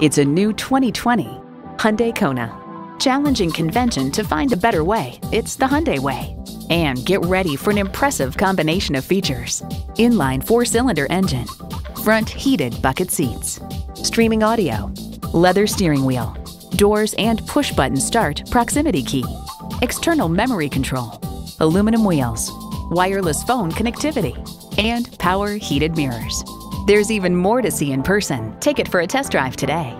It's a new 2020 Hyundai Kona. Challenging convention to find a better way, it's the Hyundai way. And get ready for an impressive combination of features. Inline four-cylinder engine, front heated bucket seats, streaming audio, leather steering wheel, doors and push-button start proximity key, external memory control, aluminum wheels, wireless phone connectivity, and power heated mirrors. There's even more to see in person. Take it for a test drive today.